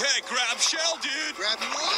Okay, grab shell, dude. Grab. Whoa!